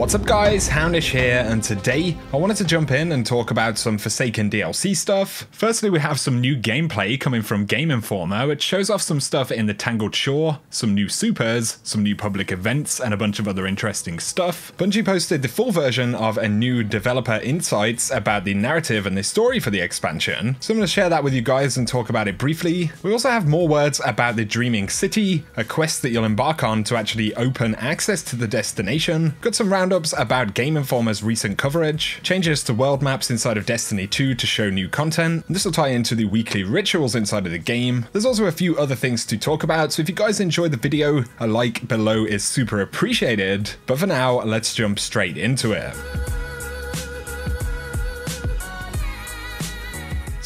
What's up guys, Houndish here, and today I wanted to jump in and talk about some Forsaken DLC stuff. Firstly, we have some new gameplay coming from Game Informer, which shows off some stuff in the Tangled Shore, some new supers, some new public events, and a bunch of other interesting stuff. Bungie posted the full version of a new developer insights about the narrative and the story for the expansion, so I'm going to share that with you guys and talk about it briefly. We also have more words about the Dreaming City, a quest that you'll embark on to actually open access to the destination. Got some round roundups about Game Informer's recent coverage, changes to world maps inside of Destiny 2 to show new content, this will tie into the weekly rituals inside of the game. There's also a few other things to talk about, so if you guys enjoyed the video, a like below is super appreciated. But for now, let's jump straight into it.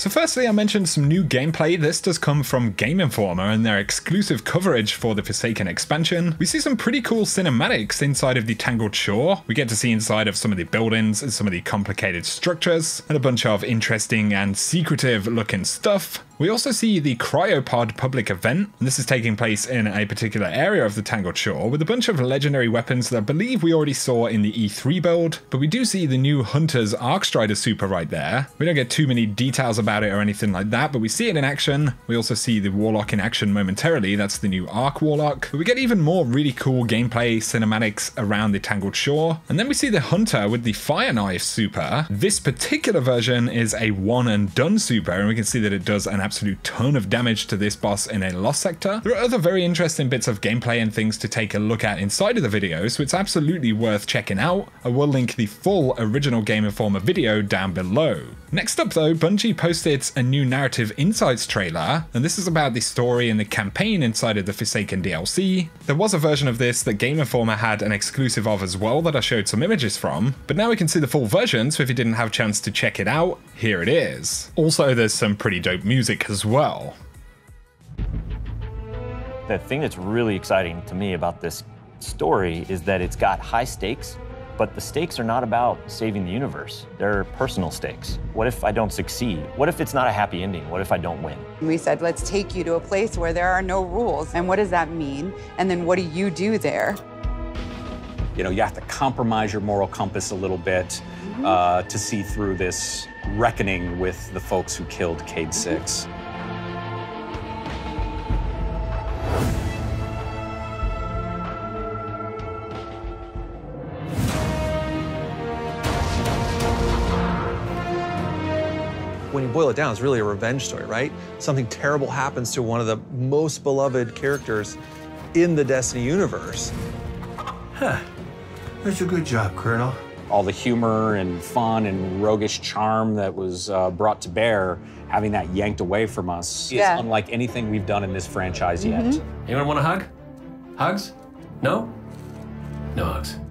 So firstly, I mentioned some new gameplay. This does come from Game Informer and their exclusive coverage for the Forsaken expansion. We see some pretty cool cinematics inside of the Tangled Shore. We get to see inside of some of the buildings and some of the complicated structures, and a bunch of interesting and secretive looking stuff. We also see the Cryopod public event, and this is taking place in a particular area of the Tangled Shore with a bunch of legendary weapons that I believe we already saw in the E3 build, but we do see the new Hunter's Arcstrider super right there. We don't get too many details about it or anything like that, but we see it in action. We also see the Warlock in action momentarily, that's the new Arc Warlock. We get even more really cool gameplay cinematics around the Tangled Shore, and then we see the Hunter with the Fire Knife super. This particular version is a one and done super, and we can see that it does an absolute ton of damage to this boss in a lost sector. There are other very interesting bits of gameplay and things to take a look at inside of the video, so it's absolutely worth checking out. I will link the full original Game Informer video down below. Next up though, Bungie posted a new Narrative Insights trailer, and this is about the story and the campaign inside of the Forsaken DLC. There was a version of this that Game Informer had an exclusive of as well that I showed some images from, but now we can see the full version, so if you didn't have a chance to check it out, here it is. Also, there's some pretty dope music as well. The thing that's really exciting to me about this story is that it's got high stakes, but the stakes are not about saving the universe. They're personal stakes. What if I don't succeed? What if it's not a happy ending? What if I don't win? We said, let's take you to a place where there are no rules. And what does that mean? And then what do you do there? You know, you have to compromise your moral compass a little bit mm -hmm. uh, to see through this reckoning with the folks who killed Cayde 6. When you boil it down, it's really a revenge story, right? Something terrible happens to one of the most beloved characters in the Destiny universe. Huh. That's a good job, Colonel. All the humor and fun and roguish charm that was uh, brought to bear, having that yanked away from us yeah. is unlike anything we've done in this franchise mm -hmm. yet. Anyone want a hug? Hugs? No? No hugs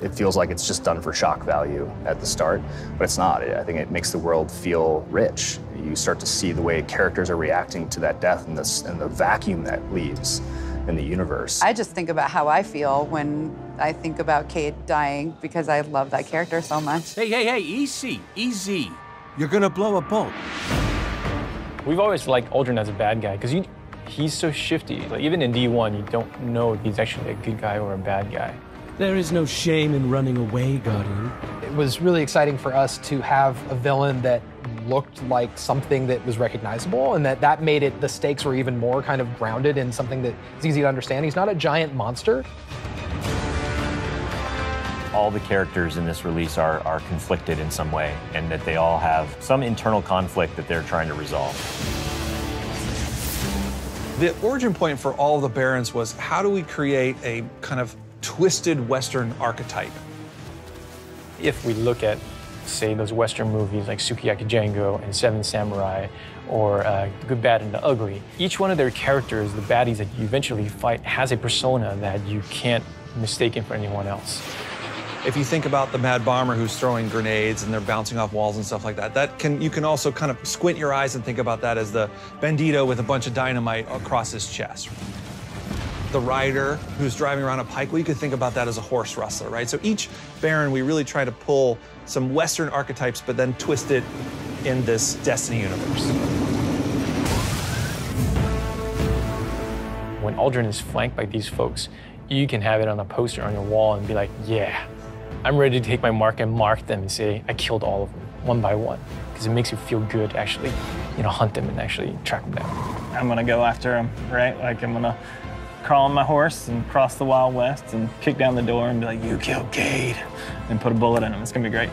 it feels like it's just done for shock value at the start, but it's not. I think it makes the world feel rich. You start to see the way characters are reacting to that death and the, and the vacuum that leaves in the universe. I just think about how I feel when I think about Cayde dying because I love that character so much. Hey, hey, hey, easy, easy. You're gonna blow a boat. We've always liked Uldren as a bad guy because he's so shifty. Like even in D1, you don't know if he's actually a good guy or a bad guy. There is no shame in running away, Guardian. It was really exciting for us to have a villain that looked like something that was recognizable and that that made it the stakes were even more kind of grounded in something that is easy to understand. He's not a giant monster. All the characters in this release are, are conflicted in some way and that they all have some internal conflict that they're trying to resolve. The origin point for all the Barons was how do we create a kind of twisted Western archetype. If we look at, say, those Western movies like Sukiyaki Django and Seven Samurai, or uh, Good, Bad, and the Ugly, each one of their characters, the baddies that you eventually fight, has a persona that you can't mistake him for anyone else. If you think about the Mad Bomber who's throwing grenades and they're bouncing off walls and stuff like that, that can you can also kind of squint your eyes and think about that as the bandito with a bunch of dynamite across his chest the rider who's driving around a pike, well, you could think about that as a horse rustler, right? So each Baron, we really try to pull some Western archetypes, but then twist it in this Destiny universe. When Uldren is flanked by these folks, you can have it on a poster on your wall and be like, yeah, I'm ready to take my mark and mark them and say I killed all of them one by one because it makes you feel good actually, you know, hunt them and actually track them down. I'm gonna go after them, right? Like I'm gonna crawl on my horse and cross the Wild West and kick down the door and be like, "You killed Cayde," and put a bullet in him. It's gonna be great.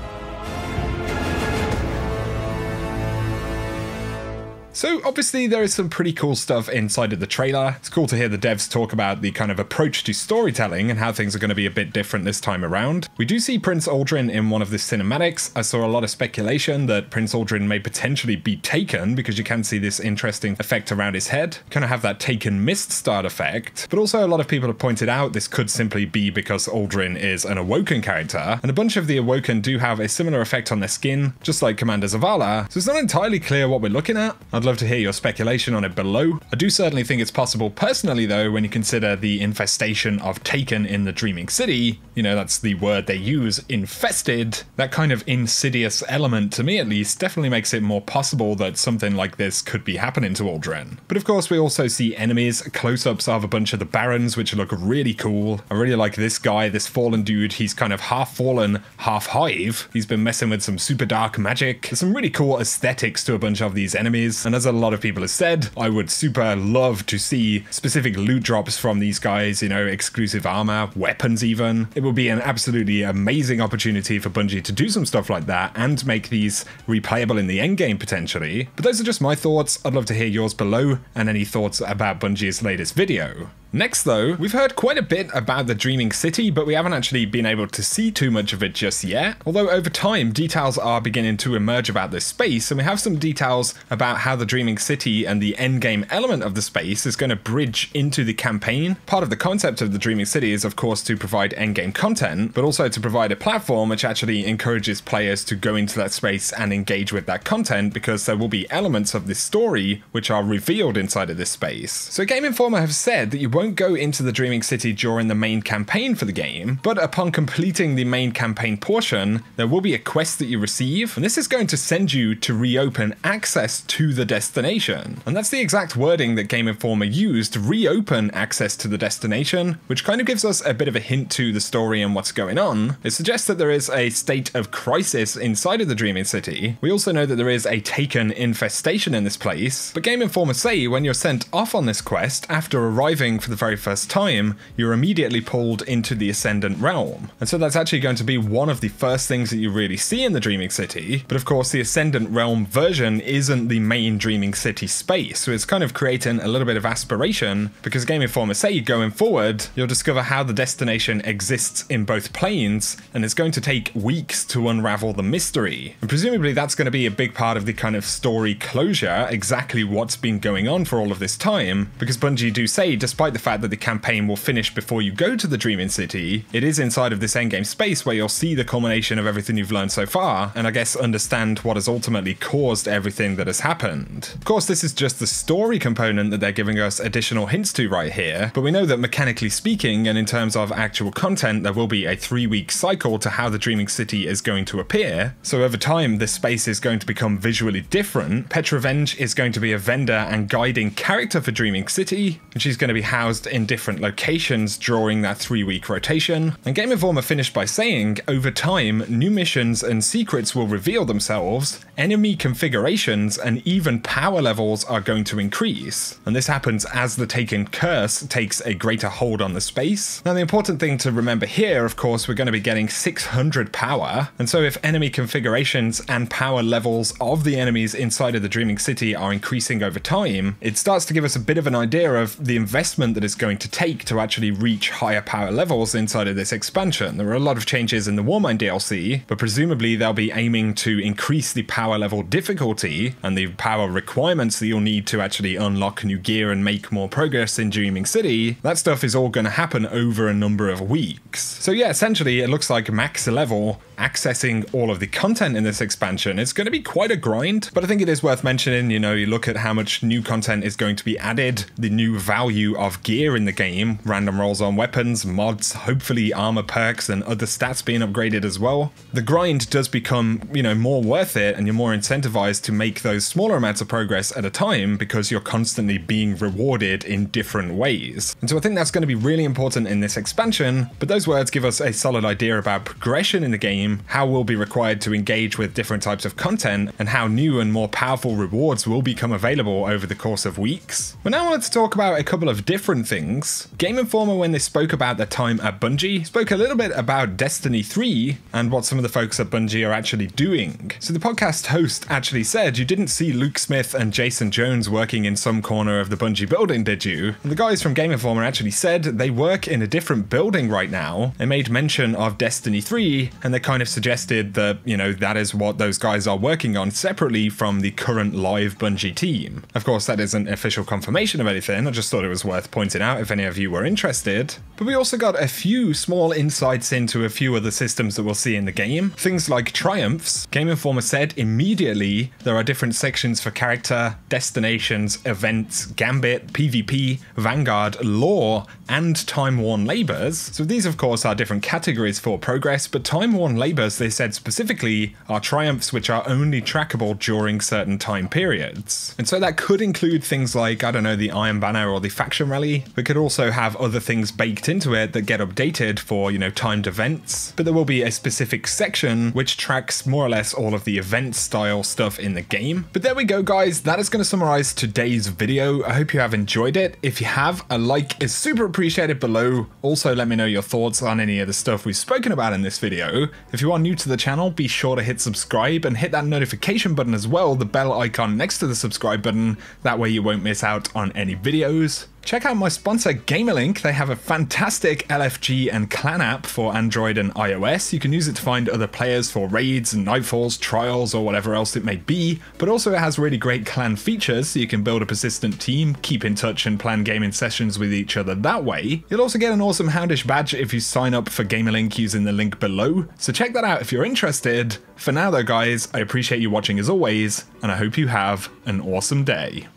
So obviously there is some pretty cool stuff inside of the trailer. It's cool to hear the devs talk about the kind of approach to storytelling and how things are going to be a bit different this time around. We do see Prince Uldren in one of the cinematics. I saw a lot of speculation that Prince Uldren may potentially be taken because you can see this interesting effect around his head. Kind of have that taken mist start effect. But also a lot of people have pointed out this could simply be because Uldren is an Awoken character. And a bunch of the Awoken do have a similar effect on their skin, just like Commander Zavala. So it's not entirely clear what we're looking at. I'd love to hear your speculation on it below. I do certainly think it's possible personally though when you consider the infestation of Taken in the Dreaming City. You know, that's the word they use, infested. That kind of insidious element, to me at least, definitely makes it more possible that something like this could be happening to Uldren. But of course we also see enemies, close-ups of a bunch of the Barons which look really cool. I really like this guy, this fallen dude. He's kind of half fallen, half hive. He's been messing with some super dark magic. There's some really cool aesthetics to a bunch of these enemies. And as a lot of people have said, I would super love to see specific loot drops from these guys, you know, exclusive armor, weapons even. It would be an absolutely amazing opportunity for Bungie to do some stuff like that and make these replayable in the endgame potentially. But those are just my thoughts. I'd love to hear yours below and any thoughts about Bungie's latest video. Next though, we've heard quite a bit about the Dreaming City, but we haven't actually been able to see too much of it just yet. Although over time, details are beginning to emerge about this space, and we have some details about how the Dreaming City and the endgame element of the space is going to bridge into the campaign. Part of the concept of the Dreaming City is of course to provide endgame content, but also to provide a platform which actually encourages players to go into that space and engage with that content because there will be elements of this story which are revealed inside of this space. So Game Informer have said that you won't go into the Dreaming City during the main campaign for the game, but upon completing the main campaign portion, there will be a quest that you receive, and this is going to send you to reopen access to the destination. And that's the exact wording that Game Informer used, reopen access to the destination, which kind of gives us a bit of a hint to the story and what's going on. It suggests that there is a state of crisis inside of the Dreaming City. We also know that there is a taken infestation in this place, but Game Informer say when you're sent off on this quest after arriving for the very first time, you're immediately pulled into the Ascendant Realm. And so that's actually going to be one of the first things that you really see in the Dreaming City. But of course, the Ascendant Realm version isn't the main Dreaming City space, so it's kind of creating a little bit of aspiration because Game Informer say going forward, you'll discover how the destination exists in both planes, and it's going to take weeks to unravel the mystery. And presumably that's going to be a big part of the kind of story closure, exactly what's been going on for all of this time, because Bungie do say, despite the fact that the campaign will finish before you go to the Dreaming City, it is inside of this endgame space where you'll see the culmination of everything you've learned so far, and I guess understand what has ultimately caused everything that has happened. Of course, this is just the story component that they're giving us additional hints to right here, but we know that mechanically speaking, and in terms of actual content, there will be a three week cycle to how the Dreaming City is going to appear. So over time, this space is going to become visually different. Petra Venj is going to be a vendor and guiding character for Dreaming City, and she's going to be housed in different locations during that three week rotation. And Game Informer finished by saying, over time, new missions and secrets will reveal themselves, enemy configurations and even power levels are going to increase. And this happens as the Taken Curse takes a greater hold on the space. Now, the important thing to remember here, of course, we're going to be getting 600 power. And so if enemy configurations and power levels of the enemies inside of the Dreaming City are increasing over time, it starts to give us a bit of an idea of the investment that it's going to take to actually reach higher power levels inside of this expansion. There are a lot of changes in the Warmind DLC, but presumably they'll be aiming to increase the power level difficulty and the power requirements that you'll need to actually unlock new gear and make more progress in Dreaming City. That stuff is all going to happen over a number of weeks. So yeah, essentially it looks like max level accessing all of the content in this expansion. It's going to be quite a grind, but I think it is worth mentioning, you know, you look at how much new content is going to be added, the new value of gear in the game, random rolls on weapons, mods, hopefully armor perks and other stats being upgraded as well. The grind does become, you know, more worth it and you're more incentivized to make those smaller amounts of progress at a time because you're constantly being rewarded in different ways. And so I think that's going to be really important in this expansion, but those words give us a solid idea about progression in the game, how we'll be required to engage with different types of content, and how new and more powerful rewards will become available over the course of weeks. But now I wanted to talk about a couple of different things. Game Informer, when they spoke about their time at Bungie, spoke a little bit about Destiny 3 and what some of the folks at Bungie are actually doing. So the podcast host actually said, You didn't see Luke Smith and Jason Jones working in some corner of the Bungie building, did you? And the guys from Game Informer actually said they work in a different building right now. They made mention of Destiny 3 and they kind of suggested that, you know, that is what those guys are working on separately from the current live Bungie team. Of course, that isn't official confirmation of anything, I just thought it was worth pointing out if any of you were interested. But we also got a few small insights into a few other systems that we'll see in the game. Things like triumphs. Game Informer said immediately there are different sections for character, destinations, events, gambit, PvP, vanguard, lore, and time worn labors. So these, of course, are different categories for progress, but time worn labors, they said specifically, are triumphs which are only trackable during certain time periods. And so that could include things like, I don't know, the Iron Banner or the Faction Rally. We could also have other things baked into it that get updated for, you know, timed events. But there will be a specific section which tracks more or less all of the event style stuff in the game. But there we go, guys. That is going to summarize today's video. I hope you have enjoyed it. If you have, a like is super appreciated below. Also, let me know your thoughts on any of the stuff we've spoken about in this video. If you are new to the channel, be sure to hit subscribe and hit that notification button as well, the bell icon next to the subscribe button. That way you won't miss out on any videos. Check out my sponsor Gamerlink. They have a fantastic LFG and clan app for Android and iOS. You can use it to find other players for raids, and nightfalls, trials, or whatever else it may be. But also it has really great clan features so you can build a persistent team, keep in touch, and plan gaming sessions with each other that way. You'll also get an awesome Houndish badge if you sign up for Gamerlink using the link below. So check that out if you're interested. For now though guys, I appreciate you watching as always, and I hope you have an awesome day.